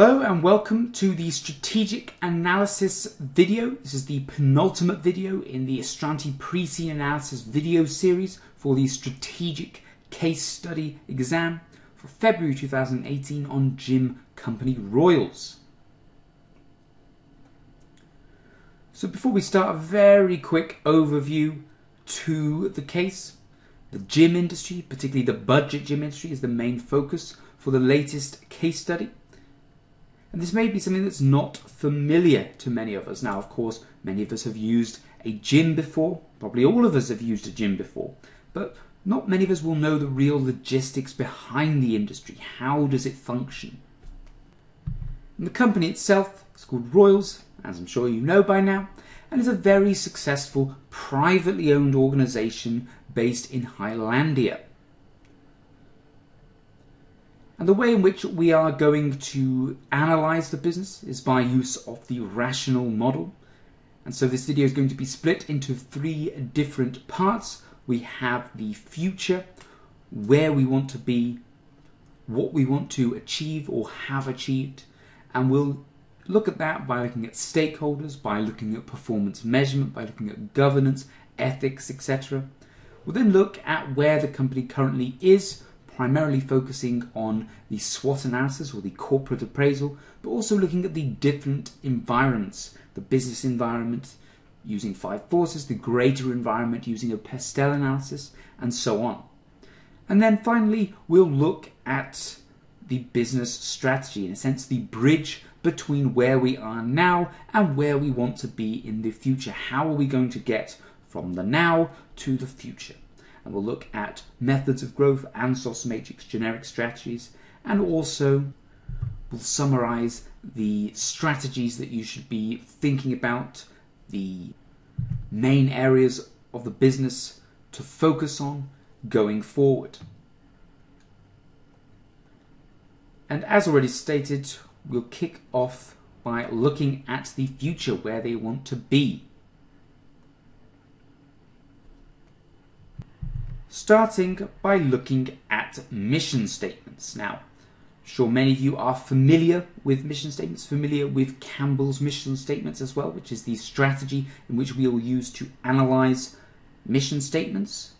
Hello and welcome to the strategic analysis video. This is the penultimate video in the Astranti pre-seen analysis video series for the strategic case study exam for February 2018 on Gym Company Royals. So before we start, a very quick overview to the case. The gym industry, particularly the budget gym industry, is the main focus for the latest case study. And this may be something that's not familiar to many of us. Now, of course, many of us have used a gym before. Probably all of us have used a gym before. But not many of us will know the real logistics behind the industry. How does it function? And the company itself is called Royals, as I'm sure you know by now, and is a very successful privately owned organization based in Highlandia. And the way in which we are going to analyze the business is by use of the rational model. And so this video is going to be split into three different parts. We have the future, where we want to be, what we want to achieve or have achieved, and we'll look at that by looking at stakeholders, by looking at performance measurement, by looking at governance, ethics, etc. We'll then look at where the company currently is primarily focusing on the SWOT analysis or the corporate appraisal, but also looking at the different environments, the business environment using five forces, the greater environment using a Pestel analysis, and so on. And then finally, we'll look at the business strategy, in a sense, the bridge between where we are now and where we want to be in the future. How are we going to get from the now to the future? And we'll look at methods of growth and source matrix generic strategies, and also we'll summarize the strategies that you should be thinking about, the main areas of the business to focus on going forward. And as already stated, we'll kick off by looking at the future, where they want to be. Starting by looking at mission statements. Now, sure many of you are familiar with mission statements, familiar with Campbell's mission statements as well, which is the strategy in which we will use to analyze mission statements.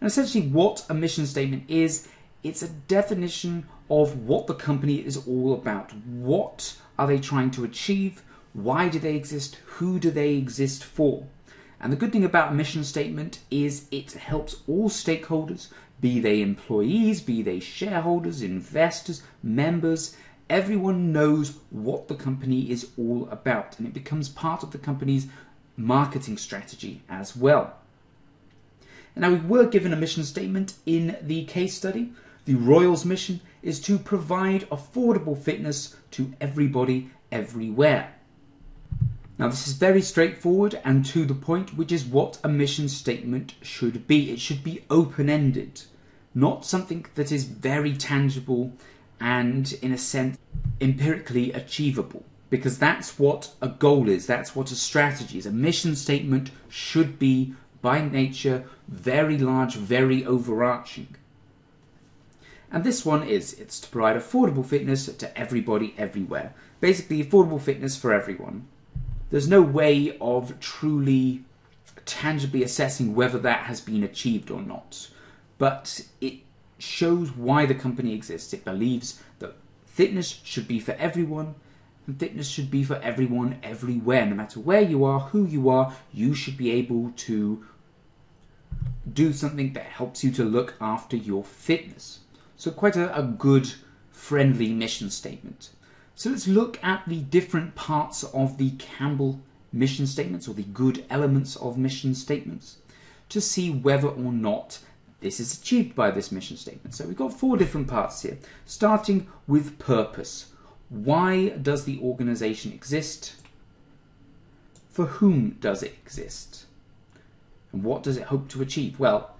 And essentially, what a mission statement is, it's a definition of what the company is all about. What are they trying to achieve? Why do they exist? Who do they exist for? And the good thing about a mission statement is it helps all stakeholders, be they employees, be they shareholders, investors, members, everyone knows what the company is all about and it becomes part of the company's marketing strategy as well. Now we were given a mission statement in the case study. The Royals mission is to provide affordable fitness to everybody everywhere. Now, this is very straightforward and to the point, which is what a mission statement should be. It should be open ended, not something that is very tangible and, in a sense, empirically achievable. Because that's what a goal is, that's what a strategy is. A mission statement should be, by nature, very large, very overarching. And this one is it's to provide affordable fitness to everybody everywhere. Basically, affordable fitness for everyone there's no way of truly tangibly assessing whether that has been achieved or not. But it shows why the company exists. It believes that fitness should be for everyone, and fitness should be for everyone everywhere. No matter where you are, who you are, you should be able to do something that helps you to look after your fitness. So, quite a, a good, friendly mission statement. So let's look at the different parts of the Campbell mission statements or the good elements of mission statements to see whether or not this is achieved by this mission statement. So we've got four different parts here, starting with purpose. Why does the organization exist? For whom does it exist? And what does it hope to achieve? Well,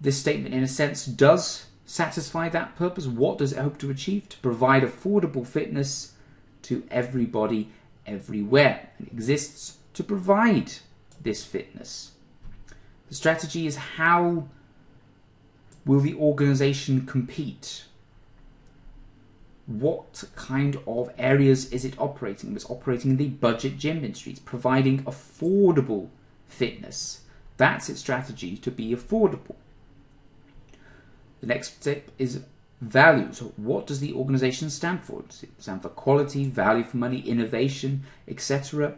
this statement, in a sense, does satisfy that purpose? What does it hope to achieve? To provide affordable fitness to everybody everywhere. It exists to provide this fitness. The strategy is how will the organization compete? what kind of areas is it operating? It's operating in the budget gym industry. It's providing affordable fitness. That's its strategy to be affordable. The next step is values. What does the organization stand for? Does it stand for quality, value for money, innovation, etc.?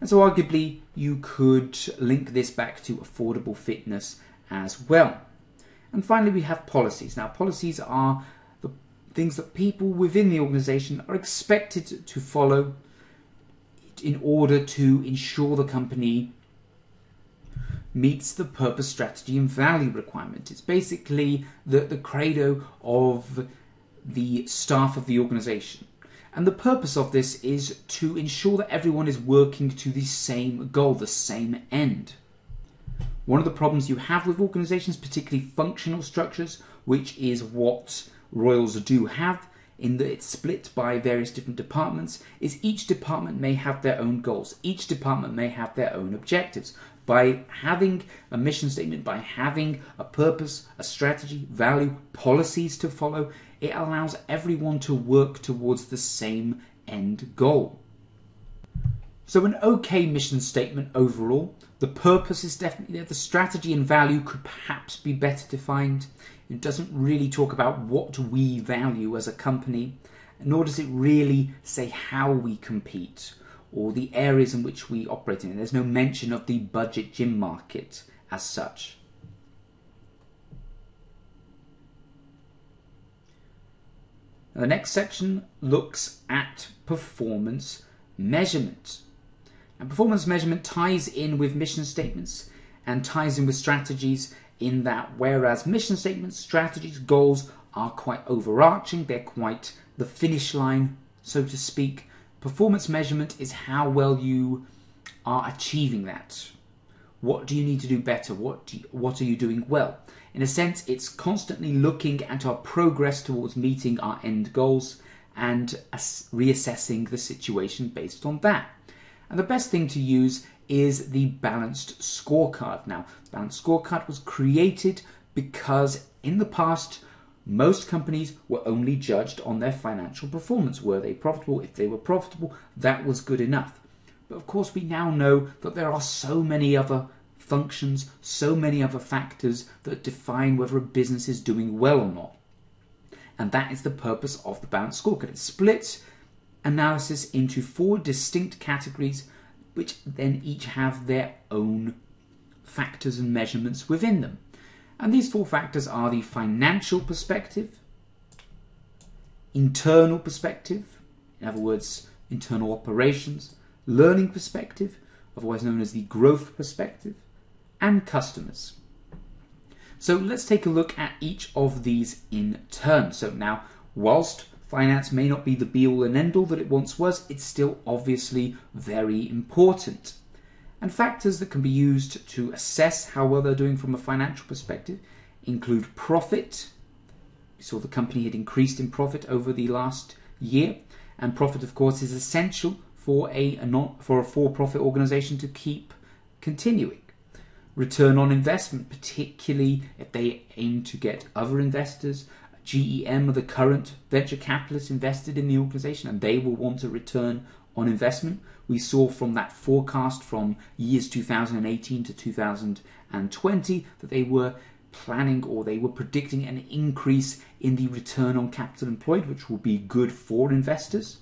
And so, arguably, you could link this back to affordable fitness as well. And finally, we have policies. Now, policies are the things that people within the organization are expected to follow in order to ensure the company meets the purpose, strategy, and value requirement. It's basically the, the credo of the staff of the organization. And the purpose of this is to ensure that everyone is working to the same goal, the same end. One of the problems you have with organizations, particularly functional structures, which is what Royals do have, in that it's split by various different departments, is each department may have their own goals. Each department may have their own objectives. By having a mission statement, by having a purpose, a strategy, value, policies to follow, it allows everyone to work towards the same end goal. So, an okay mission statement overall. The purpose is definitely there. The strategy and value could perhaps be better defined. It doesn't really talk about what we value as a company, nor does it really say how we compete or the areas in which we operate in. There's no mention of the budget gym market as such. Now, the next section looks at performance measurement. And performance measurement ties in with mission statements and ties in with strategies in that whereas mission statements, strategies, goals are quite overarching, they're quite the finish line, so to speak, Performance measurement is how well you are achieving that. What do you need to do better? What you, what are you doing well? In a sense, it's constantly looking at our progress towards meeting our end goals and reassessing the situation based on that. And the best thing to use is the balanced scorecard. Now, balanced scorecard was created because in the past most companies were only judged on their financial performance. Were they profitable? If they were profitable, that was good enough. But of course, we now know that there are so many other functions, so many other factors that define whether a business is doing well or not. And that is the purpose of the balanced scorecard. It splits analysis into four distinct categories, which then each have their own factors and measurements within them. And these four factors are the financial perspective, internal perspective, in other words, internal operations, learning perspective, otherwise known as the growth perspective, and customers. So let's take a look at each of these in turn. So now, whilst finance may not be the be all and end all that it once was, it's still obviously very important. And factors that can be used to assess how well they're doing from a financial perspective include profit. We saw the company had increased in profit over the last year, and profit, of course, is essential for a, a non, for a for-profit organization to keep continuing. Return on investment, particularly if they aim to get other investors. GEM are the current venture capitalists invested in the organization, and they will want a return on investment. We saw from that forecast from years 2018 to 2020 that they were planning or they were predicting an increase in the return on capital employed, which will be good for investors.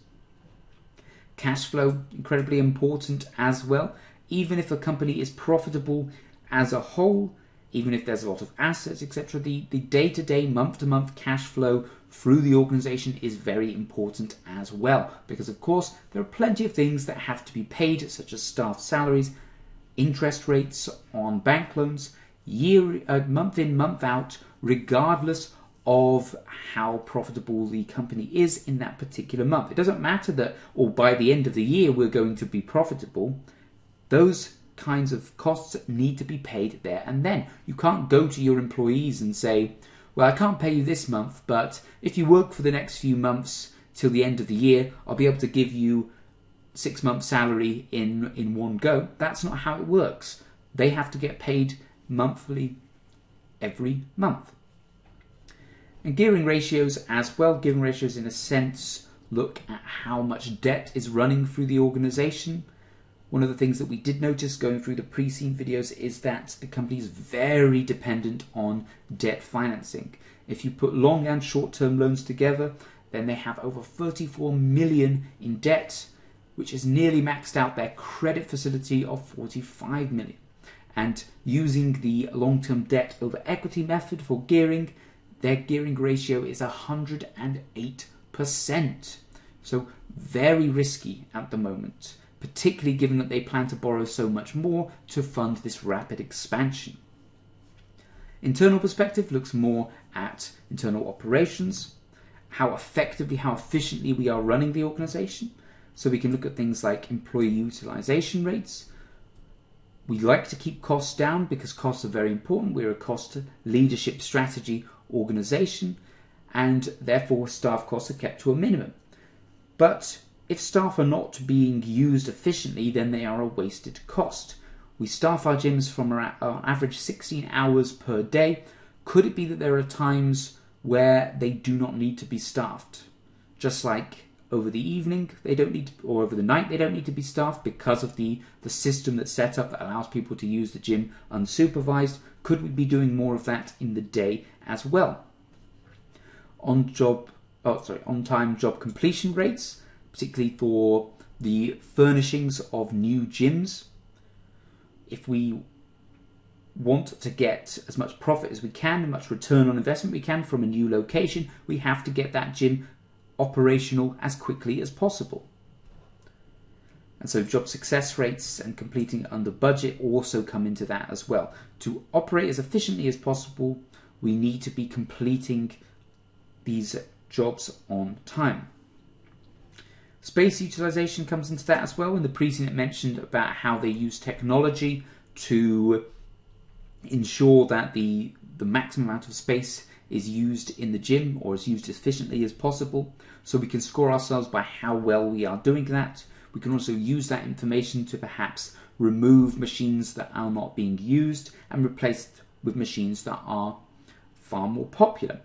Cash flow, incredibly important as well. Even if a company is profitable as a whole, even if there's a lot of assets, etc., the, the day-to-day, month-to-month cash flow through the organization is very important as well. Because of course, there are plenty of things that have to be paid, such as staff salaries, interest rates on bank loans, year uh, month in, month out, regardless of how profitable the company is in that particular month. It doesn't matter that, or by the end of the year, we're going to be profitable. Those kinds of costs need to be paid there and then. You can't go to your employees and say, well, I can't pay you this month, but if you work for the next few months till the end of the year, I'll be able to give you six months' salary in, in one go. That's not how it works. They have to get paid monthly every month. And gearing ratios as well. Gearing ratios, in a sense, look at how much debt is running through the organization. One of the things that we did notice going through the pre seen videos is that the company is very dependent on debt financing. If you put long and short term loans together, then they have over 34 million in debt, which is nearly maxed out their credit facility of 45 million. And using the long term debt over equity method for gearing, their gearing ratio is 108%. So, very risky at the moment, particularly given that they plan to borrow so much more to fund this rapid expansion. Internal perspective looks more at internal operations, how effectively, how efficiently we are running the organization. So we can look at things like employee utilization rates. We like to keep costs down because costs are very important. We're a cost leadership strategy organization, and therefore staff costs are kept to a minimum. But if staff are not being used efficiently, then they are a wasted cost. We staff our gyms from our average 16 hours per day. Could it be that there are times where they do not need to be staffed? Just like over the evening they don't need to, or over the night they don't need to be staffed because of the the system that's set up that allows people to use the gym unsupervised could we be doing more of that in the day as well on job oh sorry on time job completion rates particularly for the furnishings of new gyms if we want to get as much profit as we can, as much return on investment we can from a new location, we have to get that gym operational as quickly as possible. And so job success rates and completing under budget also come into that as well. To operate as efficiently as possible, we need to be completing these jobs on time. Space utilization comes into that as well. In the pre it mentioned about how they use technology to ensure that the, the maximum amount of space is used in the gym or is used efficiently as possible. So we can score ourselves by how well we are doing that. We can also use that information to perhaps remove machines that are not being used and replace with machines that are far more popular.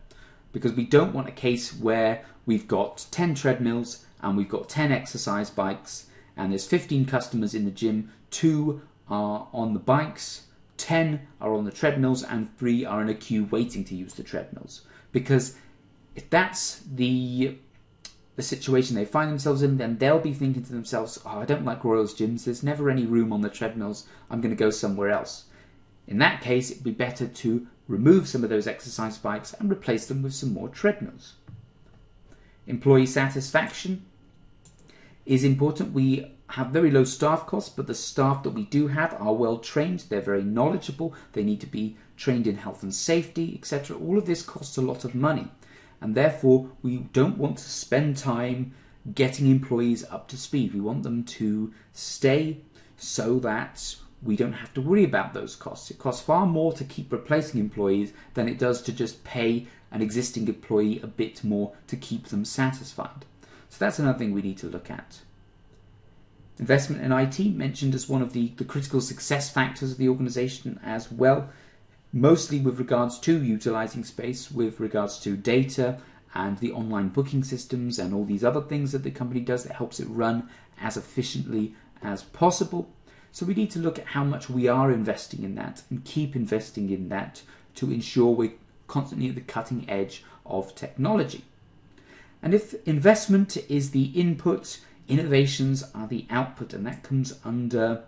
Because we don't want a case where we've got 10 treadmills and we've got 10 exercise bikes and there's 15 customers in the gym, two are on the bikes, 10 are on the treadmills, and 3 are in a queue waiting to use the treadmills. Because if that's the the situation they find themselves in, then they'll be thinking to themselves, oh, I don't like Royals gyms, there's never any room on the treadmills, I'm going to go somewhere else. In that case, it'd be better to remove some of those exercise bikes and replace them with some more treadmills. Employee satisfaction is important. We have very low staff costs, but the staff that we do have are well trained, they're very knowledgeable, they need to be trained in health and safety, etc. All of this costs a lot of money, and therefore we don't want to spend time getting employees up to speed. We want them to stay so that we don't have to worry about those costs. It costs far more to keep replacing employees than it does to just pay an existing employee a bit more to keep them satisfied. So that's another thing we need to look at. Investment in IT mentioned as one of the, the critical success factors of the organization as well, mostly with regards to utilizing space, with regards to data and the online booking systems and all these other things that the company does that helps it run as efficiently as possible. So we need to look at how much we are investing in that and keep investing in that to ensure we're constantly at the cutting edge of technology. And if investment is the input, Innovations are the output, and that comes under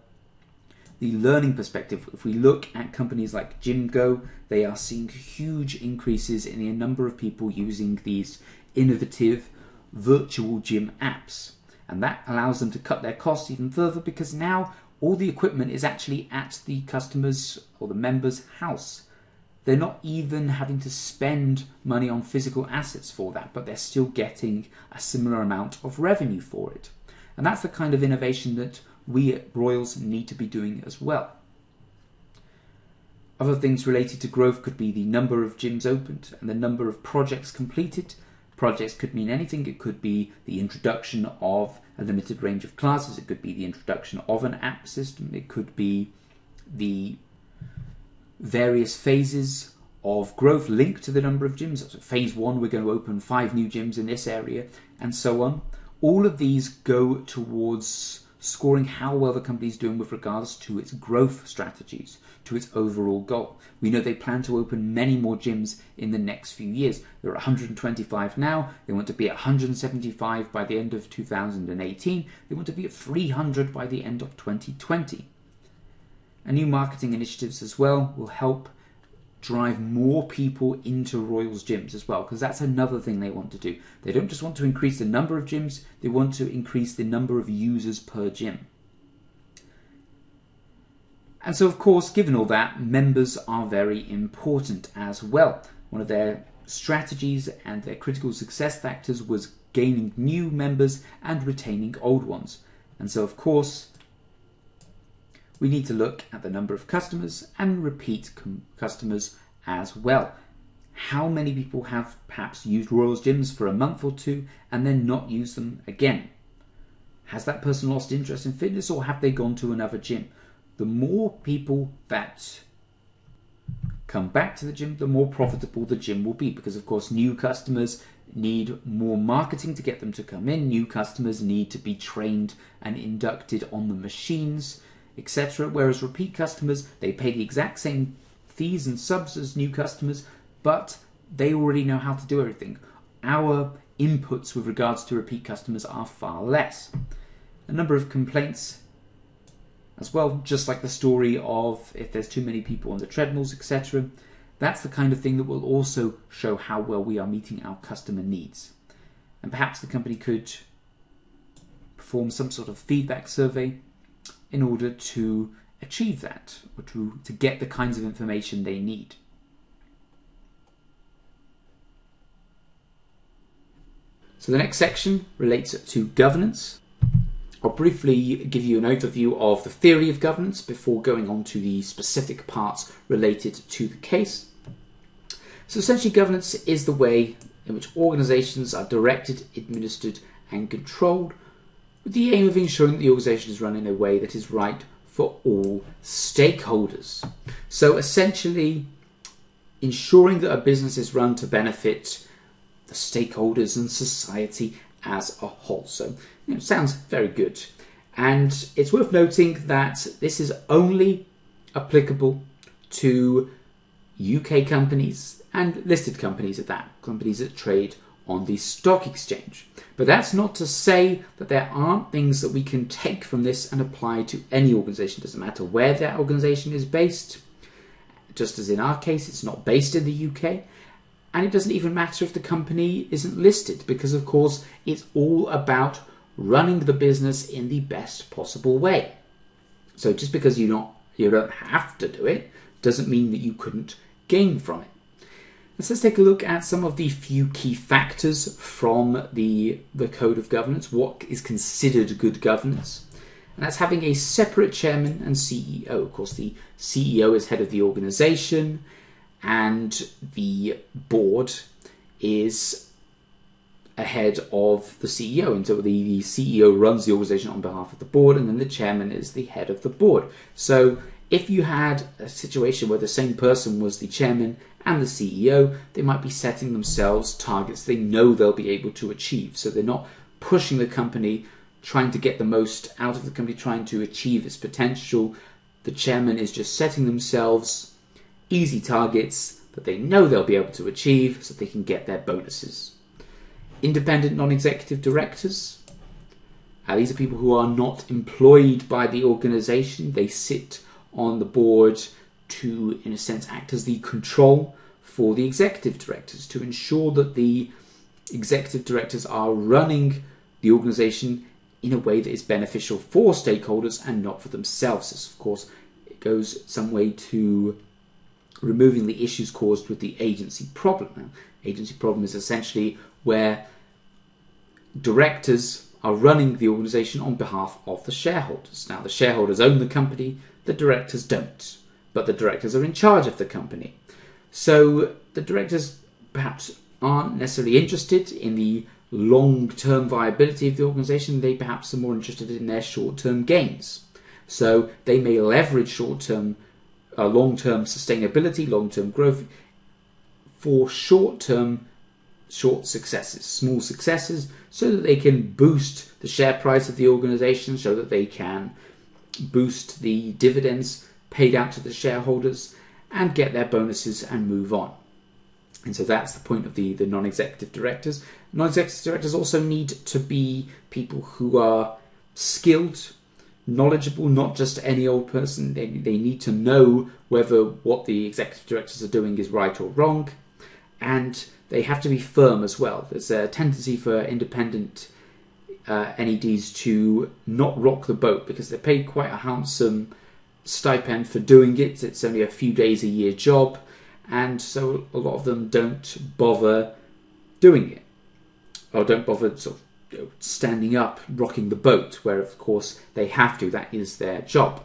the learning perspective. If we look at companies like GymGo, they are seeing huge increases in the number of people using these innovative virtual gym apps. And that allows them to cut their costs even further because now all the equipment is actually at the customer's or the member's house. They're not even having to spend money on physical assets for that, but they're still getting a similar amount of revenue for it. And that's the kind of innovation that we at Royals need to be doing as well. Other things related to growth could be the number of gyms opened and the number of projects completed. Projects could mean anything. It could be the introduction of a limited range of classes. It could be the introduction of an app system. It could be the various phases of growth linked to the number of gyms. So phase one, we're going to open five new gyms in this area, and so on. All of these go towards scoring how well the company is doing with regards to its growth strategies, to its overall goal. We know they plan to open many more gyms in the next few years. There are 125 now. They want to be at 175 by the end of 2018. They want to be at 300 by the end of 2020. And new marketing initiatives as well will help drive more people into Royals gyms as well, because that's another thing they want to do. They don't just want to increase the number of gyms, they want to increase the number of users per gym. And so, of course, given all that, members are very important as well. One of their strategies and their critical success factors was gaining new members and retaining old ones. And so, of course, we need to look at the number of customers and repeat customers as well. How many people have perhaps used Royals gyms for a month or two and then not used them again? Has that person lost interest in fitness or have they gone to another gym? The more people that come back to the gym, the more profitable the gym will be because, of course, new customers need more marketing to get them to come in. New customers need to be trained and inducted on the machines etc. Whereas repeat customers, they pay the exact same fees and subs as new customers, but they already know how to do everything. Our inputs with regards to repeat customers are far less. A number of complaints as well, just like the story of if there's too many people on the treadmills, etc. That's the kind of thing that will also show how well we are meeting our customer needs. And perhaps the company could perform some sort of feedback survey in order to achieve that or to, to get the kinds of information they need. So the next section relates to governance. I'll briefly give you an overview of the theory of governance before going on to the specific parts related to the case. So essentially governance is the way in which organizations are directed, administered and controlled with the aim of ensuring that the organisation is run in a way that is right for all stakeholders. So essentially, ensuring that a business is run to benefit the stakeholders and society as a whole. So, you know, sounds very good. And it's worth noting that this is only applicable to UK companies and listed companies at that, companies that trade on the stock exchange. But that's not to say that there aren't things that we can take from this and apply to any organization. It doesn't matter where that organization is based. Just as in our case, it's not based in the UK. And it doesn't even matter if the company isn't listed, because of course it's all about running the business in the best possible way. So just because you not you don't have to do it doesn't mean that you couldn't gain from it. Let's just take a look at some of the few key factors from the, the Code of Governance. What is considered good governance? And that's having a separate chairman and CEO. Of course, the CEO is head of the organization, and the board is ahead of the CEO. And so the, the CEO runs the organization on behalf of the board, and then the chairman is the head of the board. So if you had a situation where the same person was the chairman and the CEO, they might be setting themselves targets they know they'll be able to achieve. So they're not pushing the company, trying to get the most out of the company, trying to achieve its potential. The chairman is just setting themselves easy targets that they know they'll be able to achieve so they can get their bonuses. Independent non executive directors. Uh, these are people who are not employed by the organization, they sit on the board to, in a sense, act as the control for the executive directors to ensure that the executive directors are running the organization in a way that is beneficial for stakeholders and not for themselves. This, of course, it goes some way to removing the issues caused with the agency problem. Now, agency problem is essentially where directors are running the organization on behalf of the shareholders. Now, the shareholders own the company, the directors don't but the directors are in charge of the company. So the directors perhaps aren't necessarily interested in the long term viability of the organization, they perhaps are more interested in their short term gains. So they may leverage short term, uh, long term sustainability, long term growth for short term, short successes, small successes, so that they can boost the share price of the organization, so that they can boost the dividends paid out to the shareholders and get their bonuses and move on. And so that's the point of the, the non executive directors. Non executive directors also need to be people who are skilled, knowledgeable, not just any old person. They, they need to know whether what the executive directors are doing is right or wrong. And they have to be firm as well. There's a tendency for independent uh, NEDs to not rock the boat because they're paid quite a handsome stipend for doing it. It's only a few days a year job, and so a lot of them don't bother doing it, or don't bother sort of standing up, rocking the boat, where of course they have to. That is their job.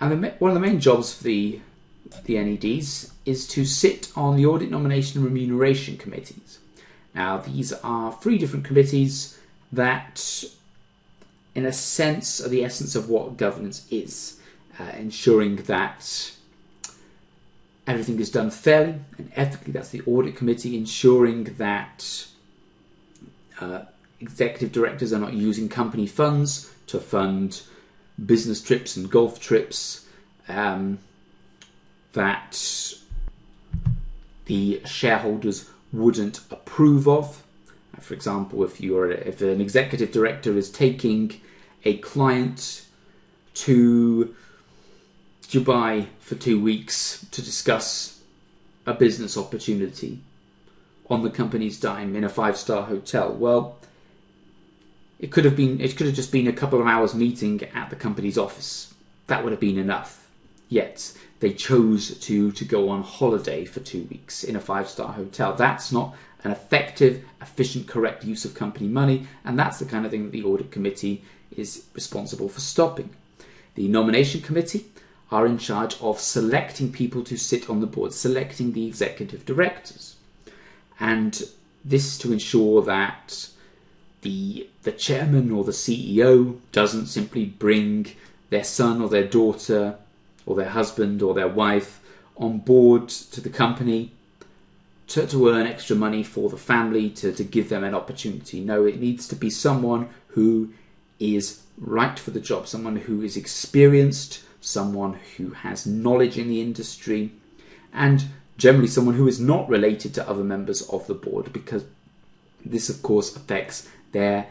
And the, one of the main jobs for the the NEDs is to sit on the audit nomination and remuneration committees. Now, these are three different committees that, in a sense, are the essence of what governance is, uh, ensuring that everything is done fairly and ethically. That's the audit committee, ensuring that uh, executive directors are not using company funds to fund business trips and golf trips. Um, that the shareholders wouldn't approve of. Uh, for example, if you're if an executive director is taking a client to Dubai for two weeks to discuss a business opportunity on the company's dime in a five star hotel, well, it could have been it could have just been a couple of hours meeting at the company's office. That would have been enough. Yet they chose to to go on holiday for two weeks in a five star hotel. That's not an effective, efficient, correct use of company money, and that's the kind of thing that the audit committee is responsible for stopping. The nomination committee are in charge of selecting people to sit on the board, selecting the executive directors, and this to ensure that the the chairman or the CEO doesn't simply bring their son or their daughter or their husband or their wife on board to the company to, to earn extra money for the family, to, to give them an opportunity. No, it needs to be someone who is right for the job, someone who is experienced, someone who has knowledge in the industry, and generally someone who is not related to other members of the board because this, of course, affects their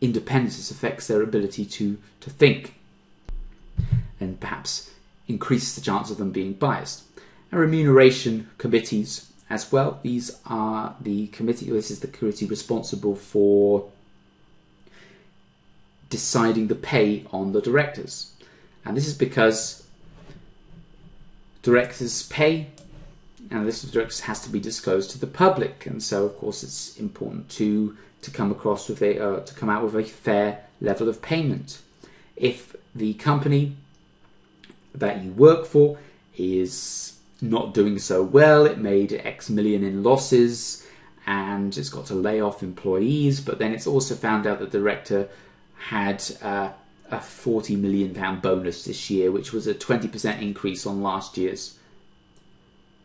independence, affects their ability to, to think. And perhaps increase the chance of them being biased. And remuneration committees as well. These are the committee. This is the committee responsible for deciding the pay on the directors, and this is because directors' pay and this directors has to be disclosed to the public, and so of course it's important to to come across with a uh, to come out with a fair level of payment. If the company that you work for is not doing so well. It made X million in losses and it's got to lay off employees. But then it's also found out that the director had uh, a 40 million pound bonus this year, which was a 20% increase on last year's.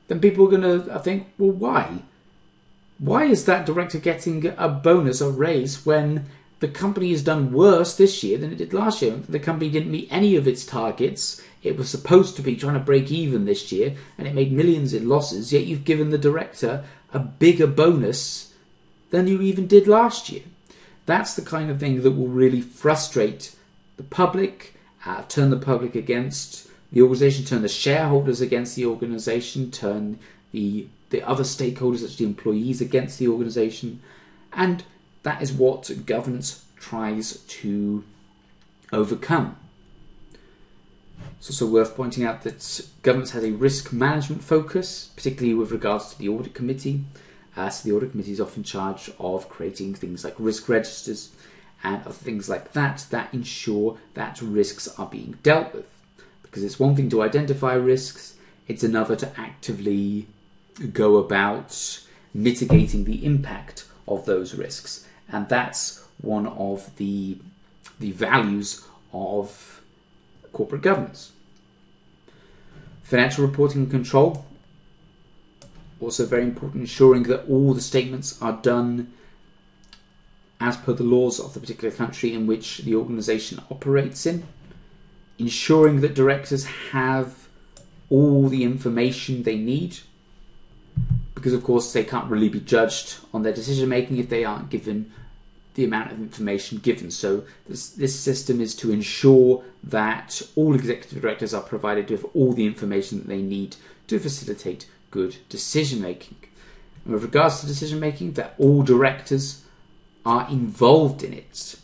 Then people are going to I think, well, why? Why is that director getting a bonus, a raise, when the company has done worse this year than it did last year? The company didn't meet any of its targets it was supposed to be trying to break even this year and it made millions in losses, yet you've given the director a bigger bonus than you even did last year. That's the kind of thing that will really frustrate the public, uh, turn the public against the organization, turn the shareholders against the organization, turn the the other stakeholders, such as the employees, against the organization, and that is what governance tries to overcome. It's also worth pointing out that governance has a risk management focus, particularly with regards to the audit committee. Uh, so the audit committee is often charged of creating things like risk registers and other things like that that ensure that risks are being dealt with. Because it's one thing to identify risks, it's another to actively go about mitigating the impact of those risks. And that's one of the, the values of corporate governance. Financial reporting and control also very important, ensuring that all the statements are done as per the laws of the particular country in which the organization operates in, ensuring that directors have all the information they need, because of course they can't really be judged on their decision making if they aren't given the amount of information given. So this, this system is to ensure that all executive directors are provided with all the information that they need to facilitate good decision making. And with regards to decision making, that all directors are involved in it.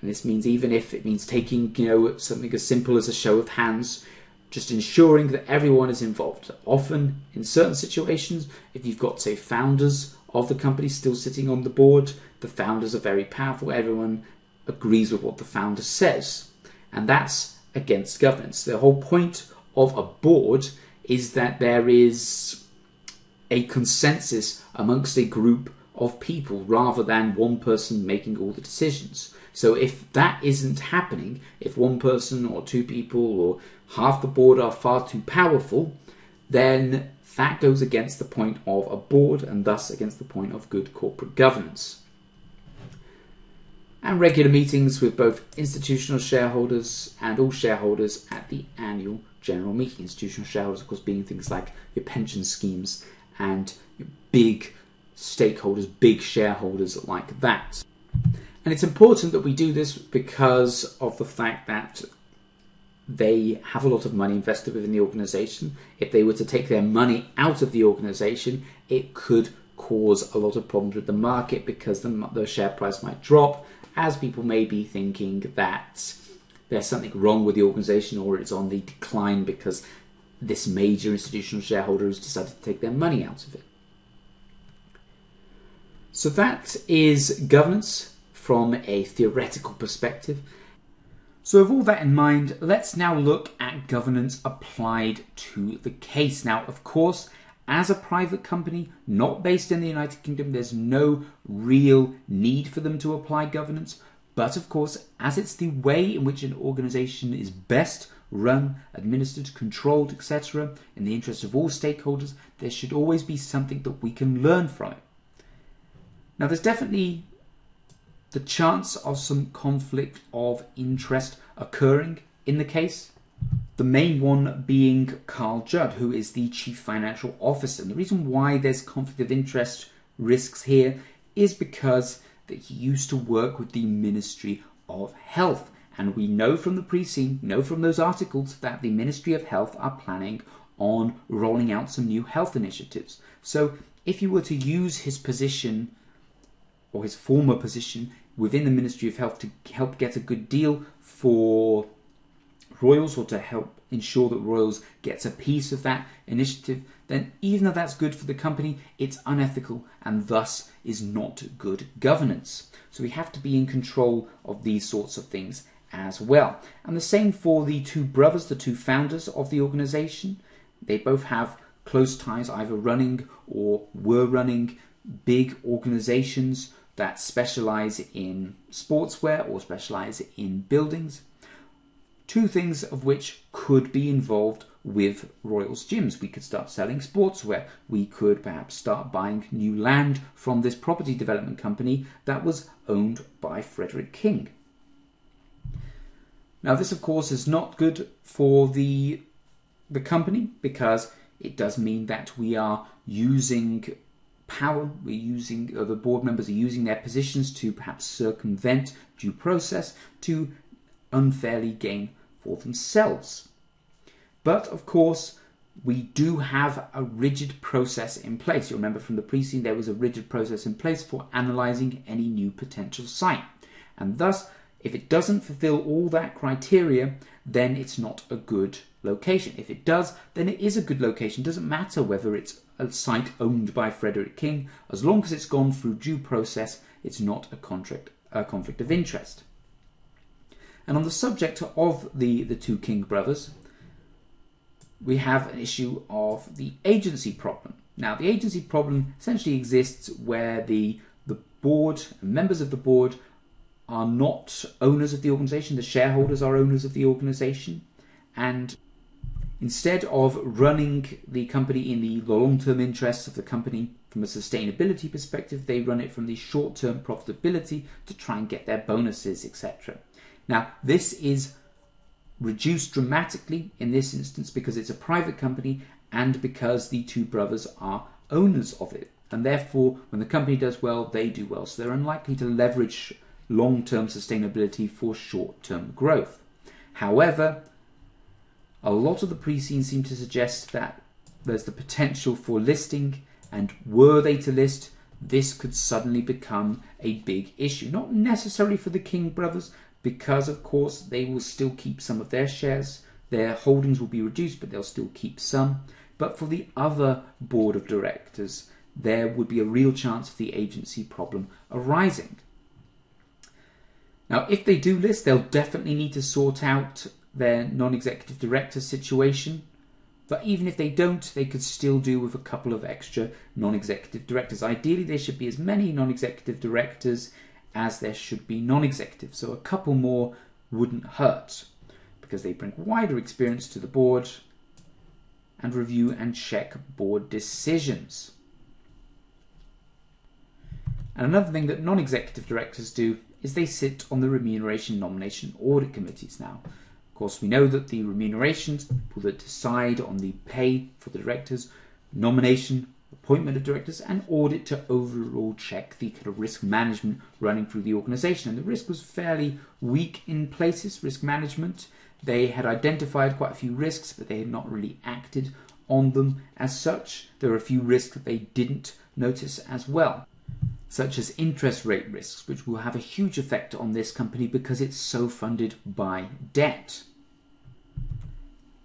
And this means even if it means taking, you know, something as simple as a show of hands, just ensuring that everyone is involved. Often, in certain situations, if you've got, say, founders of the company still sitting on the board, the founders are very powerful. Everyone agrees with what the founder says. And that's against governance. The whole point of a board is that there is a consensus amongst a group of people rather than one person making all the decisions. So if that isn't happening, if one person or two people or half the board are far too powerful, then that goes against the point of a board and thus against the point of good corporate governance. And regular meetings with both institutional shareholders and all shareholders at the annual general meeting. Institutional shareholders, of course, being things like your pension schemes and big stakeholders, big shareholders like that. And it's important that we do this because of the fact that they have a lot of money invested within the organization. If they were to take their money out of the organization, it could cause a lot of problems with the market because the, the share price might drop, as people may be thinking that there's something wrong with the organization or it's on the decline because this major institutional shareholder has decided to take their money out of it. So that is governance from a theoretical perspective. So, with all that in mind, let's now look at governance applied to the case. Now, of course, as a private company not based in the United Kingdom, there's no real need for them to apply governance. But of course, as it's the way in which an organization is best run, administered, controlled, etc., in the interest of all stakeholders, there should always be something that we can learn from it. Now, there's definitely the chance of some conflict of interest occurring in the case. The main one being Carl Judd, who is the Chief Financial Officer. And the reason why there's conflict of interest risks here is because that he used to work with the Ministry of Health. And we know from the pre-seen, know from those articles that the Ministry of Health are planning on rolling out some new health initiatives. So if you were to use his position or his former position within the Ministry of Health to help get a good deal for Royals or to help ensure that Royals gets a piece of that initiative, then even though that's good for the company, it's unethical and thus is not good governance. So we have to be in control of these sorts of things as well. And the same for the two brothers, the two founders of the organization. They both have close ties, either running or were running big organizations that specialize in sportswear or specialize in buildings. Two things of which could be involved with Royals gyms. We could start selling sportswear. We could perhaps start buying new land from this property development company that was owned by Frederick King. Now, this, of course, is not good for the the company because it does mean that we are using power. We're using uh, the board members are using their positions to perhaps circumvent due process to unfairly gain for themselves. But of course, we do have a rigid process in place. You remember from the pre-seen there was a rigid process in place for analyzing any new potential site. And thus, if it doesn't fulfill all that criteria, then it's not a good location. If it does, then it is a good location. Doesn't matter whether it's a site owned by Frederick King, as long as it's gone through due process, it's not a contract a conflict of interest. And on the subject of the, the two King brothers, we have an issue of the agency problem. Now, the agency problem essentially exists where the the board members of the board are not owners of the organization, the shareholders are owners of the organization, and Instead of running the company in the long term interests of the company from a sustainability perspective, they run it from the short term profitability to try and get their bonuses, etc. Now, this is reduced dramatically in this instance because it's a private company and because the two brothers are owners of it. And therefore, when the company does well, they do well. So they're unlikely to leverage long term sustainability for short term growth. However, a lot of the pre-seens seem to suggest that there's the potential for listing, and were they to list, this could suddenly become a big issue. Not necessarily for the King brothers, because of course they will still keep some of their shares, their holdings will be reduced, but they'll still keep some. But for the other board of directors, there would be a real chance of the agency problem arising. Now, if they do list, they'll definitely need to sort out their non executive director situation. But even if they don't, they could still do with a couple of extra non executive directors. Ideally, there should be as many non executive directors as there should be non executive. So a couple more wouldn't hurt because they bring wider experience to the board and review and check board decisions. And another thing that non executive directors do is they sit on the remuneration nomination audit committees now Of course, we know that the remunerations, people that decide on the pay for the directors, nomination, appointment of directors, and audit to overall check the kind of risk management running through the organization. And the risk was fairly weak in places, risk management. They had identified quite a few risks, but they had not really acted on them as such. There were a few risks that they didn't notice as well such as interest rate risks, which will have a huge effect on this company because it's so funded by debt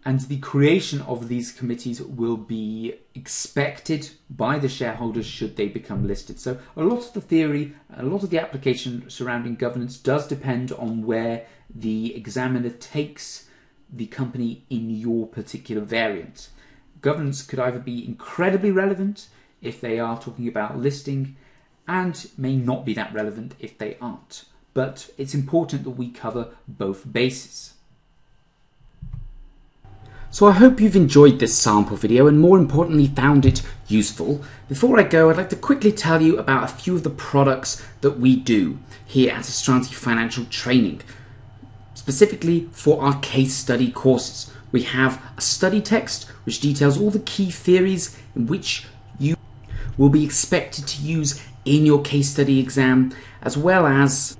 and the creation of these committees will be expected by the shareholders should they become listed. So, a lot of the theory, a lot of the application surrounding governance does depend on where the examiner takes the company in your particular variant. Governance could either be incredibly relevant if they are talking about listing, and may not be that relevant if they aren't. But it's important that we cover both bases. So I hope you've enjoyed this sample video and more importantly found it useful. Before I go, I'd like to quickly tell you about a few of the products that we do here at Astranti Financial Training, specifically for our case study courses. We have a study text which details all the key theories in which you will be expected to use in your case study exam, as well as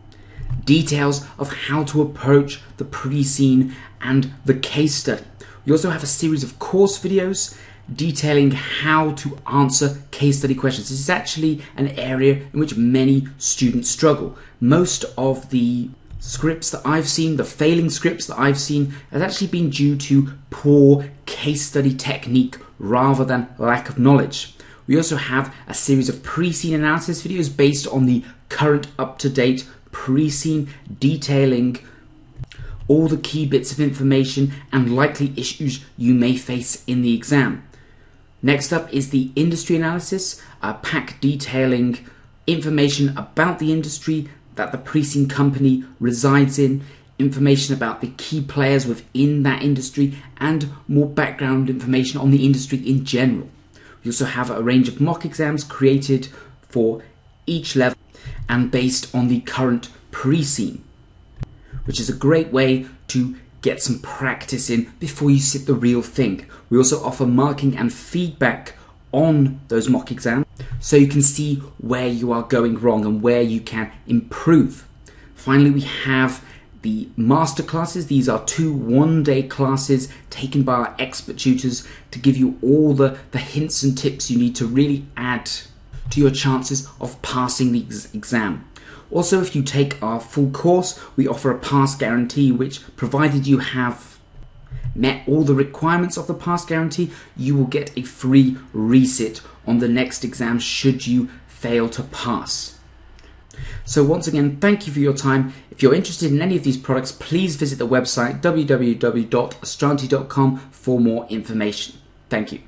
details of how to approach the pre-seen and the case study. We also have a series of course videos detailing how to answer case study questions. This is actually an area in which many students struggle. Most of the scripts that I've seen, the failing scripts that I've seen, has actually been due to poor case study technique rather than lack of knowledge. We also have a series of pre-seen analysis videos based on the current up-to-date pre-seen detailing all the key bits of information and likely issues you may face in the exam. Next up is the industry analysis, a pack detailing information about the industry that the pre-seen company resides in, information about the key players within that industry, and more background information on the industry in general. We also have a range of mock exams created for each level and based on the current pre-seen which is a great way to get some practice in before you sit the real thing. We also offer marking and feedback on those mock exams so you can see where you are going wrong and where you can improve. Finally, we have the master classes. These are two one day classes taken by our expert tutors to give you all the, the hints and tips you need to really add to your chances of passing the ex- exam. Also, if you take our full course, we offer a pass guarantee, which, provided you have met all the requirements of the pass guarantee, you will get a free resit on the next exam should you fail to pass. So, once again, thank you for your time. If you're interested in any of these products, please visit the website www.astranti.com for more information. Thank you.